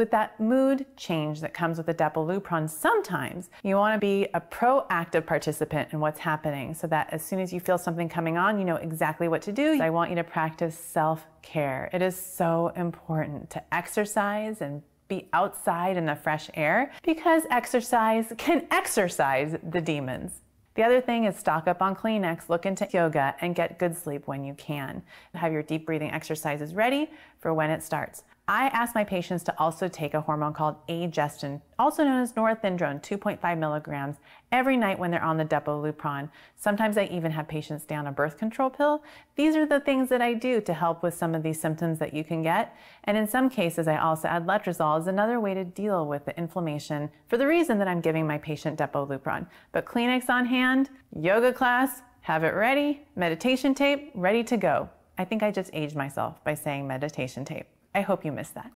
with that mood change that comes with the Depo-Lupron, sometimes you want to be a proactive participant in what's happening so that as soon as you feel something coming on, you know exactly what to do. I want you to practice self-care. It is so important to exercise and be outside in the fresh air because exercise can exercise the demons. The other thing is stock up on Kleenex, look into yoga, and get good sleep when you can. Have your deep breathing exercises ready for when it starts. I ask my patients to also take a hormone called Aygestin, also known as norethindrone, 2.5 milligrams, every night when they're on the Depo-Lupron. Sometimes I even have patients stay on a birth control pill. These are the things that I do to help with some of these symptoms that you can get. And in some cases, I also add letrozole as another way to deal with the inflammation for the reason that I'm giving my patient Depo-Lupron. But Kleenex on hand, yoga class, have it ready, meditation tape, ready to go. I think I just aged myself by saying meditation tape. I hope you missed that.